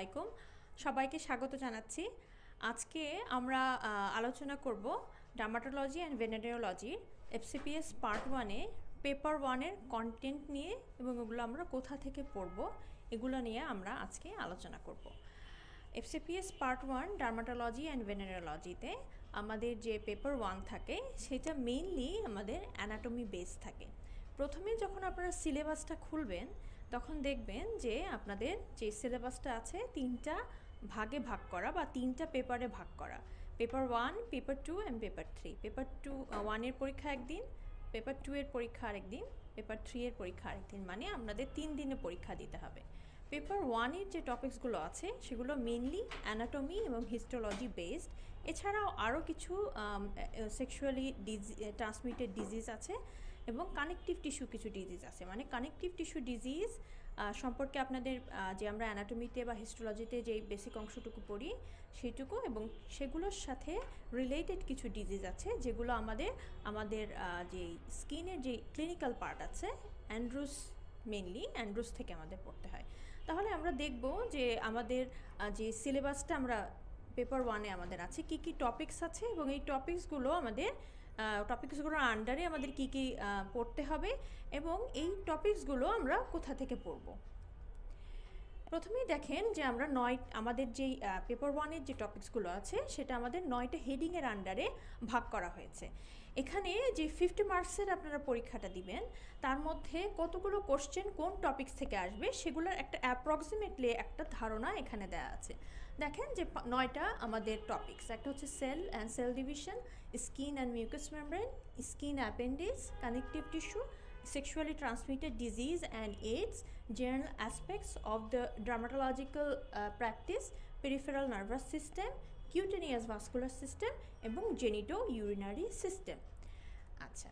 আলাইকুম। সবাইকে স্বাগত জানাচ্ছি। আজকে আমরা আলোচনা করব dermatology and venereology FCPS part ওয়ানে পেপার ওয়ানের কন্টেন্ট নিয়ে এবং ওগুলো আমরা কোথা থেকে পড়ব, এগুলো নিয়ে আমরা আজকে আলোচনা করব। FCPS part one dermatology and ভেনেরিওলজিতে আমাদের যে পেপার ওয়ান থাকে, সেটা মেইনলি আমাদের অ্যানাটমি বেস থাকে। প্রথমে যখন আপনারা সিলেবাসটা খুলবেন তখন দেখবেন যে আপনাদের যে সিলেবাসটা আছে তিনটা ভাগে ভাগ করা বা তিনটা পেপারে ভাগ করা। Paper one paper two and paper three paper two ওয়ানের পরীক্ষা একদিন পেপার টু এর পরীক্ষা আরেকদিন পেপার থ্রি এর পরীক্ষা আরেকদিন। মানে আপনাদের তিন দিনে পরীক্ষা দিতে হবে। পেপার ওয়ানের যে টপিকসগুলো আছে, সেগুলো মেনলি অ্যানাটমি এবং হিস্টোলজি বেসড এছাড়াও আরও কিছু সেক্সুয়ালি ডিজি ট্রান্সমিটেড ডিজিজ আছে। এবং কানেকটিভ টিস্যু কিছু ডিজিজ আছে। মানে কানেকটিভ টিস্যু ডিজিজ সম্পর্কে আপনাদের যে আমরা অ্যানাটমিতে বা হিস্টোলজিতে যে বেসিক অংশটুকু পড়ি, সেটুকু এবং সেগুলোর সাথে রিলেটেড কিছু ডিজিজ আছে, যেগুলো আমাদের আমাদের যে স্কিনের যে ক্লিনিক্যাল পার্ট আছে অ্যান্ড্রুস মেনলি অ্যান্ড্রুস থেকে আমাদের পড়তে হয়। তাহলে আমরা দেখব যে আমাদের যে সিলেবাসটা আমরা পেপার ওয়ানে আমাদের আছে, কি কি টপিকস আছে এবং এই টপিকসগুলো আমাদের টপিকসগুলোর আন্ডারে আমাদের কি কি পড়তে হবে এবং এই টপিকসগুলো আমরা কোথা থেকে পড়ব? প্রথমেই দেখেন যে আমরা নয়, আমাদের যেই পেপার ওয়ানের যে টপিকসগুলো আছে, সেটা আমাদের নয়টা হেডিংয়ের আন্ডারে ভাগ করা হয়েছে। এখানে যে ফিফটি মার্কসের আপনারা পরীক্ষাটা দিবেন তার মধ্যে কতগুলো কোশ্চেন কোন টপিকস থেকে আসবে সেগুলোর একটা অ্যাপ্রক্সিমেটলি একটা ধারণা এখানে দেওয়া আছে। দেখেন যে নয়টা আমাদের টপিকস একটা হচ্ছে cell and cell division skin and mucous membrane skin appendix connective tissue transmitted disease and AIDS, general aspects of the dermatological uh, practice, peripheral nervous system, cutaneous vascular system এবং জেনিটো ইউরিনারি সিস্টেম আচ্ছা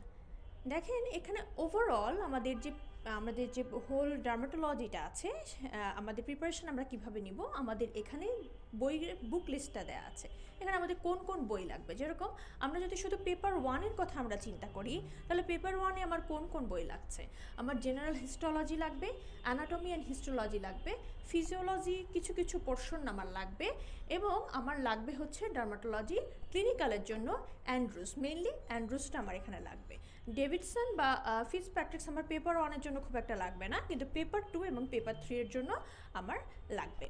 দেখেন এখানে overall আমাদের যে আমাদের যে whole ডার্মাটোলজিটা আছে আমাদের প্রিপারেশন আমরা কীভাবে নিব, আমাদের এখানে বইয়ের বুক লিস্টটা দেওয়া আছে। এখানে আমাদের কোন কোন বই লাগবে? যেরকম আমরা যদি শুধু পেপার ওয়ানের কথা আমরা চিন্তা করি, তাহলে পেপার ওয়ানে আমার কোন কোন বই লাগছে? আমার জেনারেল হিস্টোলজি লাগবে অ্যানাটমি অ্যান্ড হিস্টোলজি লাগবে ফিজিওলজি কিছু কিছু পোর্শন আমার লাগবে, এবং আমার লাগবে হচ্ছে ডার্মাটোলজি ক্লিনিক্যালের জন্য অ্যান্ড্রুস মেইনলি অ্যান্ড্রুসটা আমার এখানে লাগবে। ডেভিডসন বা ফিজ প্র্যাকটিক্স আমার পেপার ওয়ানের জন্য খুব একটা লাগবে না, কিন্তু পেপার টু এবং পেপার থ্রি এর জন্য আমার লাগবে।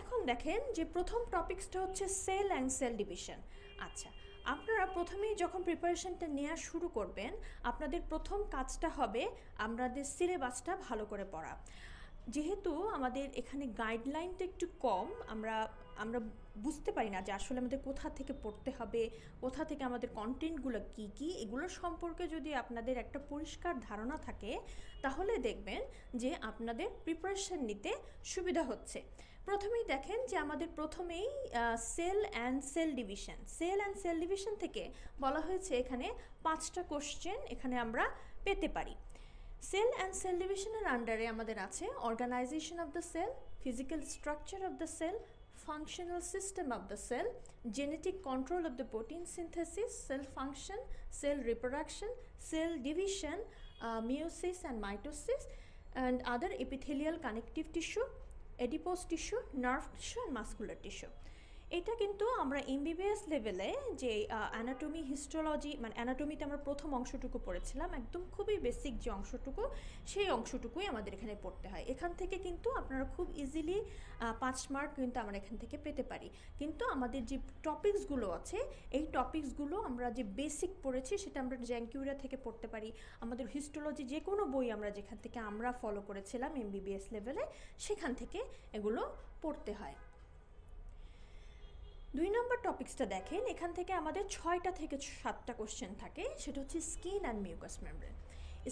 এখন দেখেন যে প্রথম টপিকসটা হচ্ছে সেল অ্যান্ড সেল ডিভিশন আচ্ছা আপনারা প্রথমেই যখন প্রিপারেশনটা নেওয়া শুরু করবেন, আপনাদের প্রথম কাজটা হবে আমাদের সিলেবাসটা ভালো করে পড়া। যেহেতু আমাদের এখানে গাইডলাইনটা একটু কম, আমরা আমরা বুঝতে পারি না যে আসলে আমাদের কোথা থেকে পড়তে হবে, কোথা থেকে আমাদের কন্টেন্টগুলো কী কী এগুলোর সম্পর্কে যদি আপনাদের একটা পরিষ্কার ধারণা থাকে, তাহলে দেখবেন যে আপনাদের প্রিপারেশন নিতে সুবিধা হচ্ছে। প্রথমেই দেখেন যে আমাদের প্রথমেই cell and cell division cell and cell division থেকে বলা হয়েছে এখানে পাঁচটা কোশ্চেন এখানে আমরা পেতে পারি। সেল অ্যান্ড সেল ডিভিশনের আন্ডারে আমাদের আছে organisation of the cell, physical structure of the cell, functional system of the cell, genetic control of the protein synthesis, cell function, cell reproduction, cell division meiosis and mitosis, and other epithelial connective tissue adipose tissue, nerve tissue, and muscular tissue. এটা কিন্তু আমরা MBBS লেভেলে যে anatomy histology মানে অ্যানাটমিতে আমরা প্রথম অংশটুকু পড়েছিলাম, একদম খুবই বেসিক যে অংশটুকু, সেই অংশটুকুই আমাদের এখানে পড়তে হয়। এখান থেকে কিন্তু আপনারা খুব ইজিলি পাঁচ মার্ক কিন্তু আমরা এখান থেকে পেতে পারি। কিন্তু আমাদের যে টপিকসগুলো আছে, এই টপিকসগুলো আমরা যে বেসিক পড়েছি, সেটা আমরা জ্যাঙ্কিউরিয়া থেকে পড়তে পারি। আমাদের হিস্টোলজি যে কোনো বই আমরা যেখান থেকে আমরা ফলো করেছিলাম এমবিবিএস লেভেলে সেখান থেকে এগুলো পড়তে হয়। দুই নম্বর টপিক্সটা দেখেন, এখান থেকে আমাদের ছয়টা থেকে সাতটা কোশ্চেন থাকে, সেটা হচ্ছে skin and mucous membrane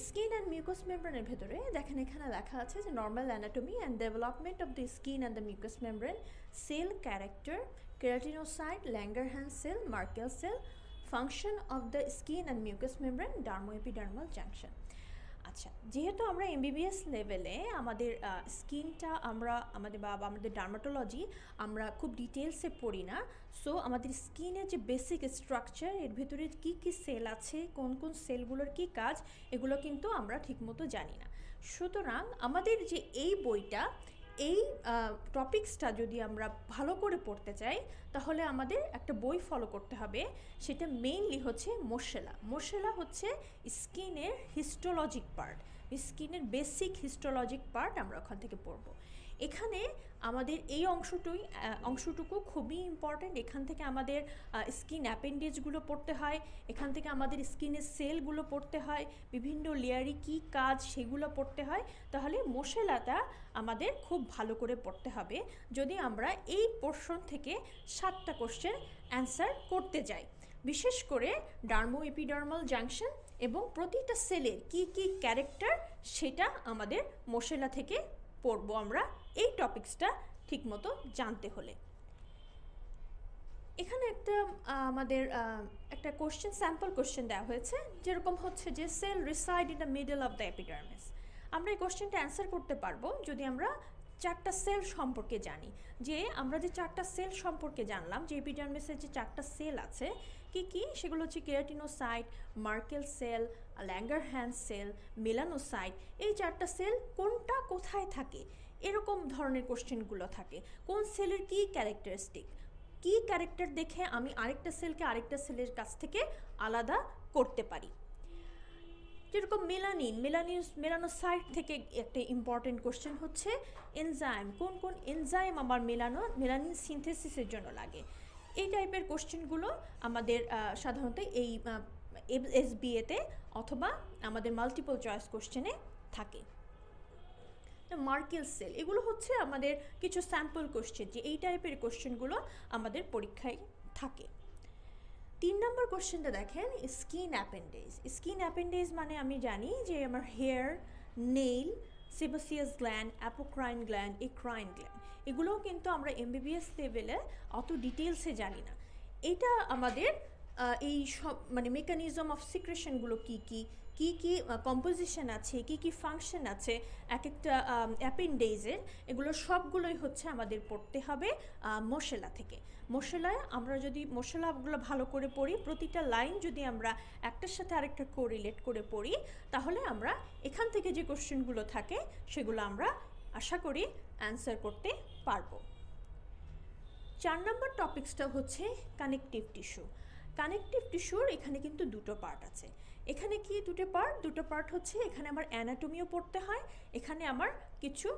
skin and mucous মেমব্রেনের ভেতরে দেখেন, এখানে লেখা আছে যে normal anatomy and development of the skin and the mucous membrane cell character keratinocyte Langerhans cell Merkel cell function of the skin and mucous membrane dermoepidermal junction আচ্ছা যেহেতু আমরা এমবিবিএস লেভেলে আমাদের স্কিনটা আমরা, আমাদের বা আমাদের ডার্মাটোলজি আমরা খুব ডিটেলসে পড়ি না সো আমাদের স্কিনের যে বেসিক স্ট্রাকচার এর ভিতরে কি কি সেল আছে, কোন কোন সেলগুলোর কি কাজ, এগুলো কিন্তু আমরা ঠিকমতো জানি না। সুতরাং আমাদের যে এই বইটা এই টপিক্সটা যদি আমরা ভালো করে পড়তে চাই, তাহলে আমাদের একটা বই ফলো করতে হবে। সেটা মেইনলি হচ্ছে মোশেলা মোশেলা হচ্ছে স্কিনের হিস্টোলজিক পার্ট স্কিনের বেসিক হিস্টোলজিক পার্ট আমরা ওখান থেকে পড়ব। এখানে আমাদের এই অংশটুই অংশটুকু খুবই ইম্পর্ট্যান্ট এখান থেকে আমাদের স্কিন অ্যাপেন্ডেজগুলো পড়তে হয়, এখান থেকে আমাদের স্কিনের সেলগুলো পড়তে হয়, বিভিন্ন লেয়ারি কী কাজ সেগুলো পড়তে হয়। তাহলে মশলাটা আমাদের খুব ভালো করে পড়তে হবে। যদি আমরা এই পোর্শন থেকে সাতটা কোশ্চেন অ্যান্সার করতে যাই, বিশেষ করে ডার্মো এপিডার্মাল জাংশন এবং প্রতিটা সেলের কি কি ক্যারেক্টার সেটা আমাদের মশলা থেকে পড়ব আমরা এই টপিক্সটা ঠিকমতো জানতে হলে। এখানে একটা আমাদের একটা কোশ্চেন স্যাম্পল কোশ্চেন দেওয়া হয়েছে, যেরকম হচ্ছে যে cell reside in the middle of the epidermis আমরা এই কোশ্চেনটা অ্যান্সার করতে পারব যদি আমরা চারটা সেল সম্পর্কে জানি। যে আমরা যে চারটা সেল সম্পর্কে জানলাম, যে এপিডার্মিসের যে চারটা সেল আছে, কি কি? সেগুলো হচ্ছে keratinocyte, Merkel cell Langerhans cell, melanocyte. এই চারটা সেল কোনটা কোথায় থাকে? এরকম ধরনের কোশ্চেনগুলো থাকে। কোন সেলের কী ক্যারেক্টারিস্টিক কী ক্যারেক্টার দেখে আমি আরেকটা সেলকে আরেকটা সেলের কাছ থেকে আলাদা করতে পারি? যেরকম মেলানিন মেলানিন মেলানোসাইট থেকে একটা ইম্পর্টেন্ট কোশ্চেন হচ্ছে এনজাইম কোন কোন এনজাইম আমার মেলানো মেলানিন সিনথেসিসের জন্য লাগে? এই টাইপের কোশ্চেনগুলো আমাদের সাধারণত এই এস বিএতে অথবা আমাদের মাল্টিপল চয়েস কোশ্চেনে থাকে। মার্কেল সেল এগুলো হচ্ছে আমাদের কিছু স্যাম্পল কোশ্চেন যে এই টাইপের কোশ্চেনগুলো আমাদের পরীক্ষায় থাকে। তিন নম্বর কোশ্চেনটা দেখেন স্কিন অ্যাপেন্ডেজ স্কিন অ্যাপেন্ডেজ মানে আমি জানি যে আমার hair nail sebaceous gland apocrine gland eccrine gland এগুলোও কিন্তু আমরা এমবিবিএস লেভেলে অত ডিটেলসে জানি না। এটা আমাদের এই সব মানে মেকানিজম অফ সিক্রেশনগুলো কী কী কি কি কম্পোজিশন আছে, কি কি ফাংশন আছে এক একটা অ্যাপেন্ডেজের এগুলো সবগুলোই হচ্ছে আমাদের পড়তে হবে মশলা থেকে। মশলায় আমরা যদি, মশলাগুলো ভালো করে পড়ি, প্রতিটা লাইন যদি আমরা একটার সাথে আরেকটা কোরিলেট করে পড়ি, তাহলে আমরা এখান থেকে যে কোশ্চেনগুলো থাকে, সেগুলো আমরা আশা করি অ্যান্সার করতে পারব। চার নম্বর টপিক্সটা হচ্ছে কানেকটিভ টিস্যু কানেকটিভ টিস্যুর এখানে কিন্তু দুটো পার্ট আছে। এখানে কি দুটো পার্ট দুটো পার্ট হচ্ছে এখানে আমার অ্যানাটমিও পড়তে হয়, এখানে আমার কিছু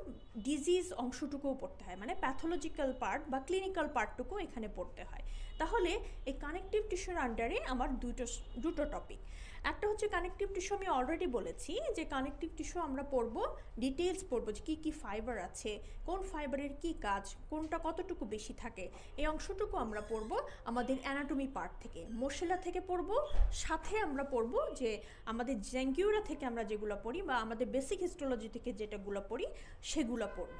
ডিজিজ অংশটুকুও পড়তে হয় মানে প্যাথোলজিক্যাল পার্ট বা ক্লিনিক্যাল পার্টটুকু এখানে পড়তে হয়। তাহলে এই কানেকটিভ টিস্যুর আন্ডারে আমার দুটো দুটো টপিক একটা হচ্ছে কানেকটিভ টিস্যু আমি অলরেডি বলেছি যে কানেকটিভ টিস্যু আমরা পড়ব ডিটেলস পড়ব যে কী কী ফাইবার আছে, কোন ফাইবারের কি কাজ, কোনটা কতটুকু বেশি থাকে, এই অংশটুকু আমরা পড়ব আমাদের অ্যানাটমি পার্ট থেকে। মশলা থেকে পড়ব, সাথে আমরা পড়ব যে আমাদের জ্যাঙ্কিউরা থেকে আমরা যেগুলো পড়ি বা আমাদের বেসিক হিস্টোলজি থেকে যেটাগুলো পড়ি, সেগুলো পড়ব।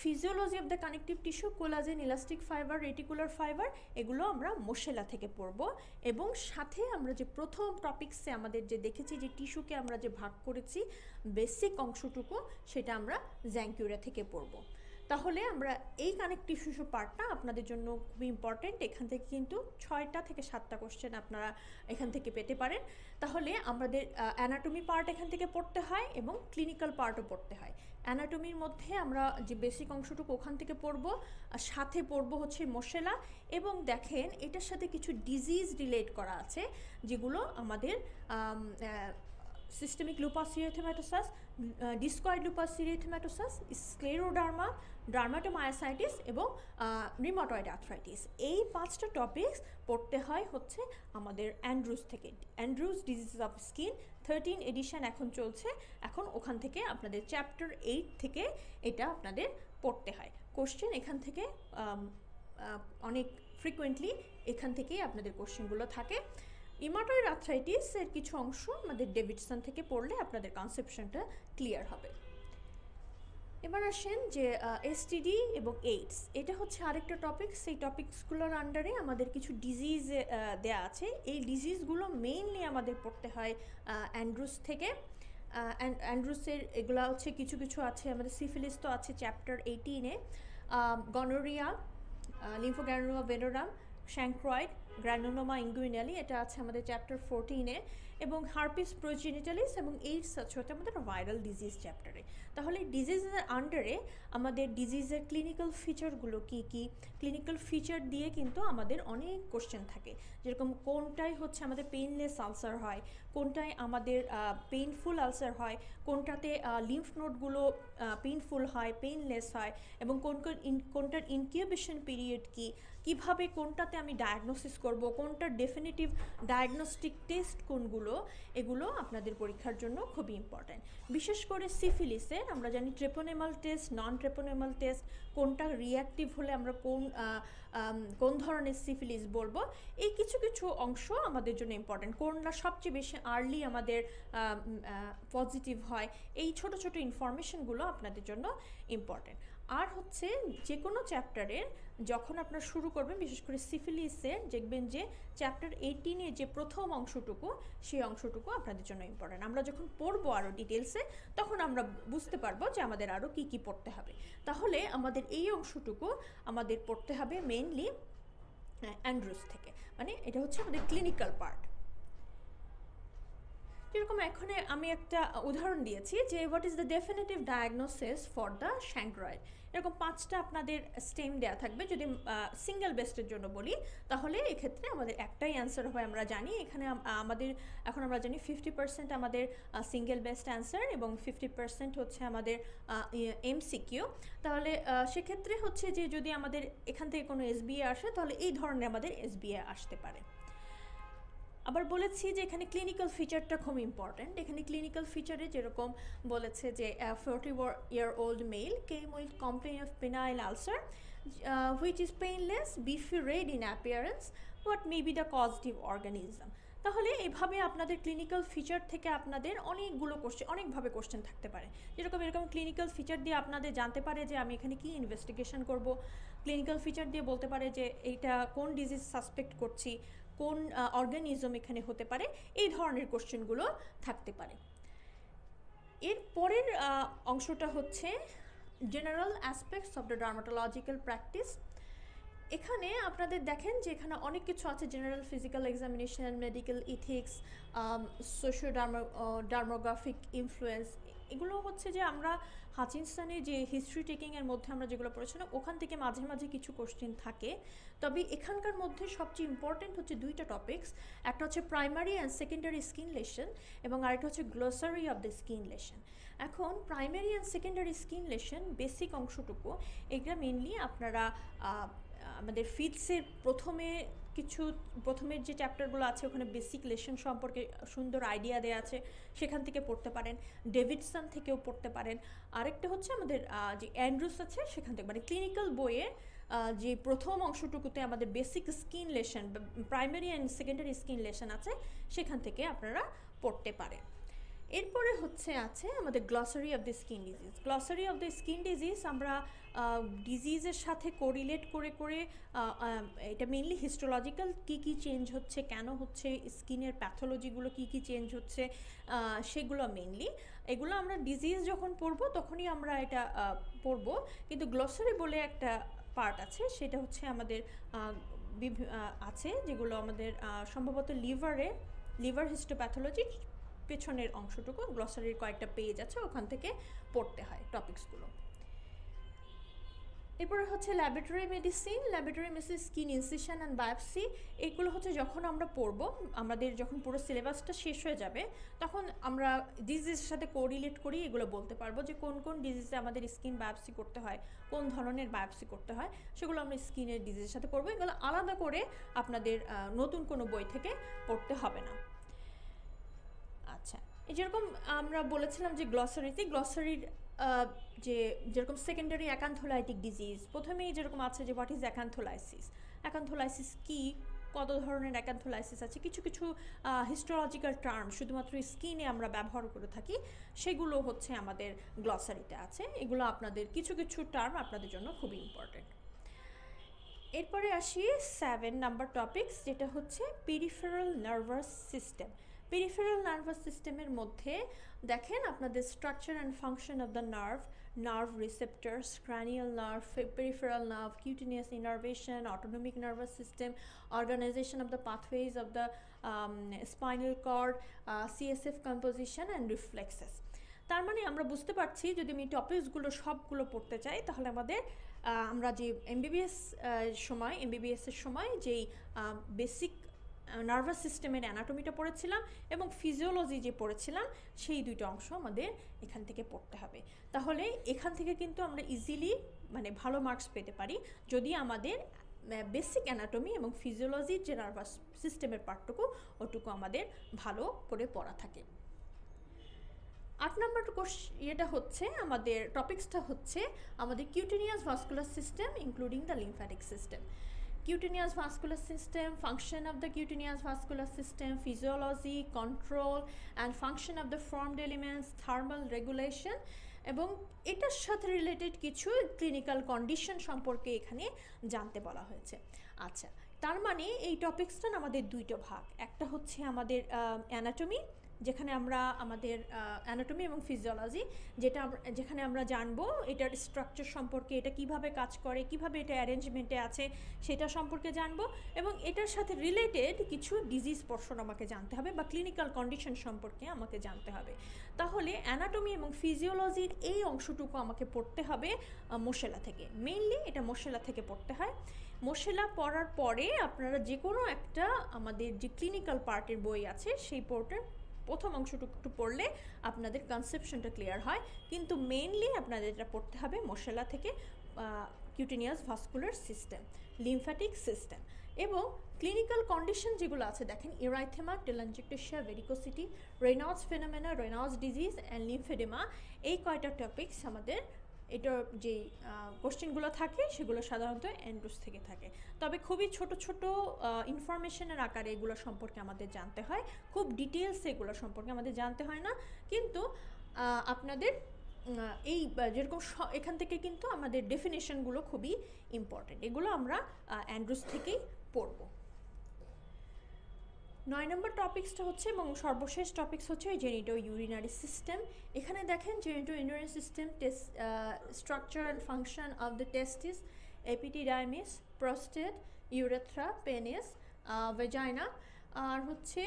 Physiology of the connective tissue collagen elastic fibre reticular fibre এগুলো আমরা মোশেলা থেকে পড়ব। এবং সাথে আমরা যে প্রথম টপিক্সে আমাদের যে দেখেছি, যে টিস্যুকে আমরা যে ভাগ করেছি বেসিক অংশটুকু, সেটা আমরা জ্যাঙ্কিউরা থেকে পড়ব। তাহলে আমরা এই কানেকটিভ টিস্যু পার্টটা আপনাদের জন্য খুবই ইম্পর্টেন্ট এখান থেকে কিন্তু ছয়টা থেকে সাতটা কোশ্চেন আপনারা এখান থেকে পেতে পারেন। তাহলে আমাদের অ্যানাটমি পার্ট এখান থেকে পড়তে হয় এবং ক্লিনিক্যাল পার্টও পড়তে হয়। অ্যানাটমির মধ্যে আমরা যে বেসিক অংশটুকু ওখান থেকে পড়ব সাথে পড়ব হচ্ছে মশলা এবং দেখেন এটার সাথে কিছু ডিজিজ রিলেট করা আছে, যেগুলো আমাদের systemic lupus erythematosus discoid lupus erythematosus scleroderma dermatomyositis এবং রিমোটয়েড আর্থ্রাইটিস এই পাঁচটা টপিকস পড়তে হয় হচ্ছে আমাদের অ্যান্ড্রুজ থেকে। Andrews disease of skin thirteen edition এখন চলছে। এখন ওখান থেকে আপনাদের চ্যাপ্টার এইট থেকে এটা আপনাদের পড়তে হয়। কোশ্চেন এখান থেকে অনেক ফ্রিকুয়েন্টলি এখান থেকেই আপনাদের কোশ্চেনগুলো থাকে। ইমাটয়েড আর্থ্রাইটিসের কিছু অংশ আমাদের ডেভিডসন থেকে পড়লে আপনাদের কনসেপশনটা ক্লিয়ার হবে। এবার আসেন যে এসটিডি এবং এইডস এটা হচ্ছে আরেকটা টপিক সেই টপিকসগুলোর আন্ডারে আমাদের কিছু ডিজিজ দেয়া আছে। এই ডিজিজগুলো মেইনলি আমাদের পড়তে হয় অ্যান্ড্রুস থেকে। অ্যান্ড্রুসের এগুলো হচ্ছে কিছু কিছু আছে, আমাদের সিফিলিস তো আছে চ্যাপ্টার এইটিনে গনোরিয়া লিম্ফোগ্যানোয়া ভেনোরাম শ্যাঙ্ক্রয়েড গ্র্যানোনোমা ইঙ্গুইনালি এটা আছে আমাদের চ্যাপ্টার ফোরটিনে এবং হার্পিস প্রোজেনিটালিস এবং এইডস আছে হচ্ছে আমাদের ভাইরাল ডিজিজ চ্যাপ্টারে তাহলে ডিজিজের আন্ডারে আমাদের ডিজিজের ক্লিনিক্যাল ফিচারগুলো কি কি? ক্লিনিক্যাল ফিচার দিয়ে কিন্তু আমাদের অনেক কোশ্চেন থাকে। যেরকম কোনটাই হচ্ছে আমাদের পেইনলেস আলসার হয়, কোনটায় আমাদের পেইনফুল আলসার হয়, কোনটাতে লিম্ফ নোটগুলো পেইনফুল হয় পেইনলেস হয়, এবং কোন কোন কোনটার ইনকিউবেশন পিরিয়ড কি কীভাবে কোনটাতে আমি ডায়াগনোসিস করব কোনটা ডেফিনেটিভ ডায়াগনস্টিক টেস্ট কোনগুলো, এগুলো আপনাদের পরীক্ষার জন্য খুবই ইম্পর্ট্যান্ট বিশেষ করে সিফিলিসের আমরা জানি treponemal test non treponemal test কোনটা রিয়াক্টিভ হলে আমরা কোন কোন ধরনের সিফিলিস বলব, এই কিছু কিছু অংশ আমাদের জন্য ইম্পর্ট্যান্ট কোনটা সবচেয়ে বেশি আর্লি আমাদের পজিটিভ হয়, এই ছোট ছোট ইনফরমেশনগুলো আপনাদের জন্য ইম্পর্ট্যান্ট আর হচ্ছে যে কোনো চ্যাপ্টারের যখন আপনার শুরু করবেন, বিশেষ করে সিফিলিসের, দেখবেন যে চ্যাপ্টার এইটিনের যে প্রথম অংশটুকু, সেই অংশটুকু আপনাদের জন্য ইম্পর্ট্যান্ট আমরা যখন পড়ব আরও ডিটেলসে তখন আমরা বুঝতে পারব যে আমাদের আরও কী কী পড়তে হবে। তাহলে আমাদের এই অংশটুকু আমাদের পড়তে হবে মেনলি অ্যান্ড্রুস থেকে। মানে এটা হচ্ছে আমাদের ক্লিনিক্যাল পার্ট যেরকম এখানে আমি একটা উদাহরণ দিয়েছি যে what is the definitive diagnosis for the chancroid এরকম পাঁচটা আপনাদের স্টেম দেওয়া থাকবে। যদি সিঙ্গেল বেস্টের জন্য বলি, তাহলে এক্ষেত্রে আমাদের একটাই অ্যান্সার হয়, আমরা জানি। এখানে আমাদের, এখন আমরা জানি ফিফটি পার্সেন্ট আমাদের সিঙ্গেল বেস্ট অ্যান্সার এবং ফিফটি পার্সেন্ট হচ্ছে আমাদের এমসিকিউ তাহলে সেক্ষেত্রে হচ্ছে যে যদি আমাদের এখান থেকে কোনো এসবিএ আসে, তাহলে এই ধরনের আমাদের এসবিএ আসতে পারে। আবার বলেছি যে এখানে ক্লিনিক্যাল ফিচারটা খুব ইম্পর্ট্যান্ট এখানে ক্লিনিক্যাল ফিচারে যেরকম বলেছে যে forty year old male came with complain of penile ulcer which is painless beefy red in appearance what may be the positive organism তাহলে এভাবে আপনাদের ক্লিনিক্যাল ফিচার থেকে আপনাদের অনেকগুলো কোশ্চেন অনেকভাবে কোশ্চেন থাকতে পারে। যেরকম, এরকম ক্লিনিক্যাল ফিচার দিয়ে আপনাদের জানতে পারে যে, আমি এখানে কি ইনভেস্টিগেশন করব। ক্লিনিক্যাল ফিচার দিয়ে বলতে পারে যে, এইটা কোন ডিজিজ সাসপেক্ট করছি। কোন অর্গানিজম এখানে হতে পারে, এই ধরনের কোশ্চেনগুলো থাকতে পারে। এর পরের অংশটা হচ্ছে general aspects of the dermatological practice এখানে আপনাদের দেখেন যে এখানে অনেক কিছু আছে general physical examination medical ethics socio dermo dermographic influence এগুলো হচ্ছে যে আমরা হাচিনস্তানের যে হিস্ট্রি টেকিংয়ের মধ্যে আমরা যেগুলো পড়েছিলাম ওখান থেকে মাঝে মাঝে কিছু কোশ্চেন থাকে। তবে এখানকার মধ্যে সবচেয়ে ইম্পর্টেন্ট হচ্ছে দুইটা টপিক্স একটা হচ্ছে primary and secondary skin lesion এবং আরেকটা হচ্ছে glossary of the skin lesion এখন primary and secondary skin lesion basic অংশটুকু এগুলো মেনলি আপনারা আমাদের ফিটসের প্রথমে কিছু প্রথমের যে চ্যাপ্টারগুলো আছে, ওখানে বেসিক লেসন সম্পর্কে সুন্দর আইডিয়া দেওয়া আছে, সেখান থেকে পড়তে পারেন। ডেভিডসন থেকেও পড়তে পারেন। আরেকটা হচ্ছে আমাদের যে অ্যান্ড্রুস আছে, সেখান থেকে মানে ক্লিনিক্যাল বইয়ে যে প্রথম অংশটুকুতে আমাদের basic skin lesion primary and secondary skin lesion আছে, সেখান থেকে আপনারা পড়তে পারেন। এরপরে হচ্ছে আছে আমাদের glossary of the skin disease glossary of the skin disease আমরা ডিজিজের সাথে কোরিলেট করে করে এটা মেনলি হিস্টোলজিক্যাল কী কী চেঞ্জ হচ্ছে, কেন হচ্ছে স্কিনের প্যাথোলজিগুলো কী কী চেঞ্জ হচ্ছে সেগুলো মেনলি এগুলো আমরা ডিজিজ যখন পড়ব, তখনই আমরা এটা পড়ব। কিন্তু গ্লসারি বলে একটা পার্ট আছে, সেটা হচ্ছে আমাদের আছে, যেগুলো আমাদের সম্ভবত লিভারে লিভার হিস্টোপ্যাথোলজি পেছনের অংশটুকু গ্লসারির কয়েকটা পেজ আছে, ওখান থেকে পড়তে হয় টপিক্সগুলো এরপরে হচ্ছে laboratory medicine laboratory medicine skin incision and biopsy এগুলো হচ্ছে যখন আমরা পড়ব, আমাদের যখন পুরো সিলেবাসটা শেষ হয়ে যাবে, তখন আমরা ডিজিজের সাথে কোরিলেট করি এগুলো বলতে পারব যে কোন কোন ডিজিজে আমাদের স্কিন বায়োপসি করতে হয়, কোন ধরনের বায়োপসি করতে হয়, সেগুলো আমরা স্কিনের ডিজিজের সাথে করব। এগুলো আলাদা করে আপনাদের নতুন কোনো বই থেকে পড়তে হবে না। আচ্ছা যেরকম আমরা বলেছিলাম যে গ্লসারিতে গ্লসারির যে যেরকম সেকেন্ডারি অ্যাকান্থোলাইটিক ডিজিজ প্রথমেই যেরকম আছে যে হোয়াট ইজ অ্যাকান্থোলাইসিস অ্যাকান্থোলাইসিস কী? কত ধরনের অ্যাকান্থোলাইসিস আছে? কিছু কিছু হিস্টোলজিক্যাল টার্ম শুধুমাত্র স্কিনে আমরা ব্যবহার করে থাকি, সেগুলো হচ্ছে আমাদের গ্লসারিতে আছে। এগুলো আপনাদের কিছু কিছু টার্ম আপনাদের জন্য খুবই ইম্পর্টেন্ট এরপরে আসি সেভেন নাম্বার টপিকস যেটা হচ্ছে peripheral nervous system peripheral nervous সিস্টেমের মধ্যে দেখেন আপনাদের structure and function of the nerve nerve, fe- peripheral nerve, cutaneous innervation, autonomic nervous system, organization of the pathways of the um, spinal cord, uh, CSF composition and reflexes. তার মানে আমরা বুঝতে পারছি যদি আমি টপিকসগুলো সবগুলো পড়তে চাই তাহলে আমাদের আমরা যে এমবিবিএস সময় এমবিবিএস এর সময় যেই বেসিক নার্ভাস সিস্টেমের অ্যানাটমিটা পড়েছিলাম এবং ফিজিওলজি যে পড়েছিলাম, সেই দুইটা অংশ আমাদের এখান থেকে পড়তে হবে। তাহলে এখান থেকে কিন্তু আমরা ইজিলি মানে ভালো মার্কস পেতে পারি যদি আমাদের বেসিক অ্যানাটমি এবং ফিজিওলজির যে নার্ভাস সিস্টেমের পার্টটুকু ওটুকু আমাদের ভালো করে পড়া থাকে। আট নম্বর ইয়েটা হচ্ছে, আমাদের টপিক্সটা হচ্ছে আমাদের cutaneous vascular system including the lymphatic system cutaneous vascular system, function of the cutaneous vascular system, physiology, control, and function of the formed elements, thermal regulation এবং এটার সাথে রিলেটেড কিছু ক্লিনিক্যাল কন্ডিশন সম্পর্কে এখানে জানতে বলা হয়েছে আচ্ছা তার মানে এই টপিক্সটা আমাদের দুইটা ভাগ একটা হচ্ছে আমাদের অ্যানাটমি যেখানে আমরা আমাদের অ্যানাটমি এবং ফিজিওলজি যেটা যেখানে আমরা জানব এটার স্ট্রাকচার সম্পর্কে এটা কীভাবে কাজ করে, কীভাবে এটা অ্যারেঞ্জমেন্টে আছে সেটা সম্পর্কে জানব এবং এটার সাথে রিলেটেড কিছু ডিজিজ পোর্শন আমাকে জানতে হবে বা ক্লিনিক্যাল কন্ডিশন সম্পর্কে আমাকে জানতে হবে। তাহলে অ্যানাটমি এবং ফিজিওলজির এই অংশটুকু আমাকে পড়তে হবে মোশেলা থেকে। মেইনলি এটা মোশেলা থেকে পড়তে হয়। মোশেলা পড়ার পরে আপনারা যে কোনো একটা আমাদের যে ক্লিনিক্যাল পার্টের বই আছে সেই পোর্টের প্রথম অংশটুকু পড়লে আপনাদের কনসেপশনটা ক্লিয়ার হয়। কিন্তু মেনলি আপনাদের এটা পড়তে হবে মশলা থেকে cutaneous vascular system lymphatic system এবং ক্লিনিক্যাল কন্ডিশন যেগুলো আছে, দেখেন erythema telangiectasia varicosity Raynaud's phenomena Raynaud's disease and lymphoedema এই কয়টা টপিক্স আমাদের এটার যে কোশ্চেনগুলো থাকে সেগুলো সাধারণত অ্যান্ড্রুস থেকে থাকে। তবে খুবই ছোট ছোট ইনফরমেশনের আকারে এগুলো সম্পর্কে আমাদের জানতে হয়। খুব ডিটেলস এগুলো সম্পর্কে আমাদের জানতে হয় না। কিন্তু আপনাদের এই যেরকম এখান থেকে কিন্তু আমাদের ডেফিনেশনগুলো খুবই ইম্পর্টেন্ট এগুলো আমরা অ্যান্ড্রুস থেকেই পড়ব। নয় নম্বর টপিক্সটা হচ্ছে এবং সর্বশেষ টপিক্স হচ্ছে জেনিটো ইউরিনারি সিস্টেম। এখানে দেখেন genito urinary system test structure and function of the testis epididymis prostate urethra penis vagina আর হচ্ছে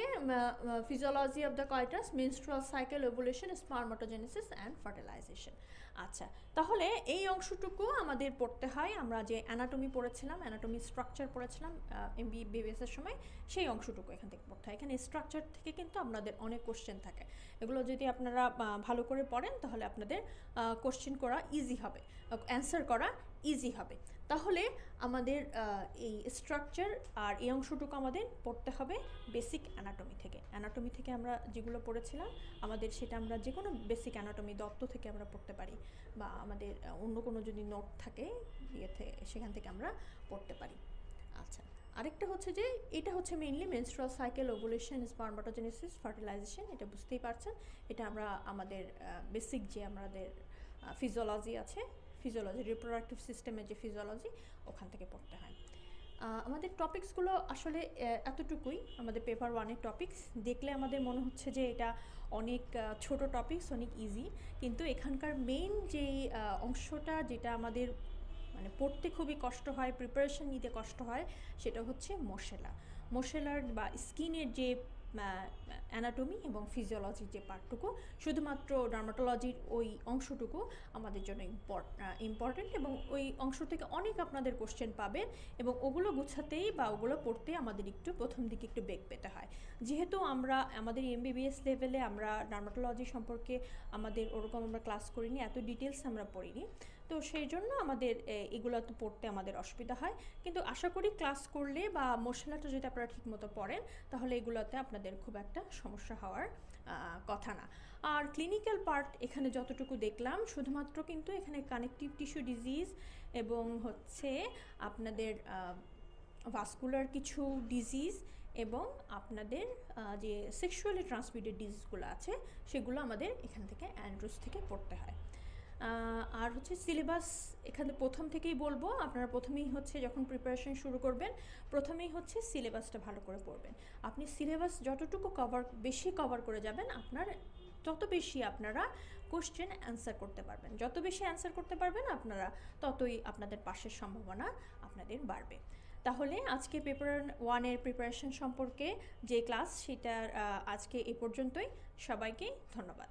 physiology of the coitus menstrual cycle ovulation spermatogenesis and fertilisation আচ্ছা তাহলে এই অংশটুকু আমাদের পড়তে হয়। আমরা যে অ্যানাটমি পড়েছিলাম অ্যানাটমি স্ট্রাকচার পড়েছিলাম এমবি বিবিএসের সময়, সেই অংশটুকু এখান থেকে পড়তে হয়। এখানে স্ট্রাকচার থেকে কিন্তু আপনাদের অনেক কোশ্চেন থাকে। এগুলো যদি আপনারা ভালো করে পড়েন, তাহলে আপনাদের কোশ্চেন করা ইজি হবে। অ্যান্সার করা ইজি হবে। তাহলে আমাদের এই স্ট্রাকচার আর এই অংশটুকু আমাদের পড়তে হবে বেসিক অ্যানাটমি থেকে। অ্যানাটমি থেকে আমরা যেগুলো পড়েছিলাম, আমাদের সেটা আমরা যে কোনো বেসিক অ্যানাটমি দত্ত থেকে আমরা পড়তে পারি বা আমাদের অন্য কোনো যদি নোট থাকে, ইয়েতে, সেখান থেকে আমরা পড়তে পারি। আচ্ছা আরেকটা হচ্ছে যে, এটা হচ্ছে mainly menstrual cycle ovulation spermatogenesis fertilisation এটা বুঝতেই পারছেন। এটা আমরা আমাদের বেসিক যে আমাদের ফিজিওলজি আছে ফিজিওলজি রিপ্রোডাক্টিভ সিস্টেমের যে ফিজিওলজি ওখান থেকে পড়তে হয়। আমাদের টপিকসগুলো আসলে এতটুকুই। আমাদের পেপার ওয়ানের টপিক্স দেখলে আমাদের মনে হচ্ছে যে এটা অনেক ছোট টপিকস অনেক ইজি কিন্তু এখানকার মেইন যে অংশটা যেটা আমাদের মানে পড়তে খুবই কষ্ট হয় প্রিপারেশন নিতে কষ্ট হয়, সেটা হচ্ছে মশেলা। মশেলার বা স্কিনের যে অ্যানাটমি এবং ফিজিওলজির যে পার্টটুকু শুধুমাত্র ডার্মাটোলজির ওই অংশটুকু আমাদের জন্য ইম্পর্টেন্ট এবং ওই অংশ থেকে অনেক আপনাদের কোশ্চেন পাবেন এবং ওগুলো গুছাতেই বা ওগুলো পড়তে আমাদের একটু প্রথম দিকে একটু বেগ পেতে হয়। যেহেতু আমরা, আমাদের এমবিবিএস লেভেলে আমরা ডার্মাটোলজি সম্পর্কে আমাদের ওরকম আমরা ক্লাস করিনি, এত ডিটেলস আমরা পড়িনি। তো সেই জন্য আমাদের এগুলো তো পড়তে আমাদের অসুবিধা হয়। কিন্তু আশা করি ক্লাস করলে বা মশলাটা যদি আপনারা ঠিকমতো পড়েন, তাহলে এগুলোতে আপনাদের খুব একটা সমস্যা হওয়ার কথা না। আর ক্লিনিক্যাল পার্ট এখানে যতটুকু দেখলাম, শুধুমাত্র কিন্তু এখানে কানেকটিভ টিস্যু ডিজিজ এবং হচ্ছে আপনাদের ভাস্কুলার কিছু ডিজিজ এবং আপনাদের যে সেক্সুয়ালি ট্রান্সমিটেড ডিজিজগুলো আছে, সেগুলো আমাদের এখান থেকে অ্যান্ড্রোস থেকে পড়তে হয়। আর হচ্ছে সিলেবাস এখানে প্রথম থেকেই বলব, আপনারা প্রথমেই হচ্ছে যখন প্রিপারেশন শুরু করবেন, প্রথমেই হচ্ছে সিলেবাসটা ভালো করে পড়বেন। আপনি সিলেবাস যতটুকু কভার বেশি কভার করে যাবেন, আপনার তত বেশি আপনারা কোশ্চেন অ্যান্সার করতে পারবেন। যত বেশি অ্যান্সার করতে পারবেন, আপনারা ততই আপনাদের পাশের সম্ভাবনা আপনাদের বাড়বে। তাহলে আজকে পেপার ওয়ানের প্রিপারেশন সম্পর্কে যে ক্লাস সেটার আজকে এ পর্যন্তই। সবাইকে ধন্যবাদ।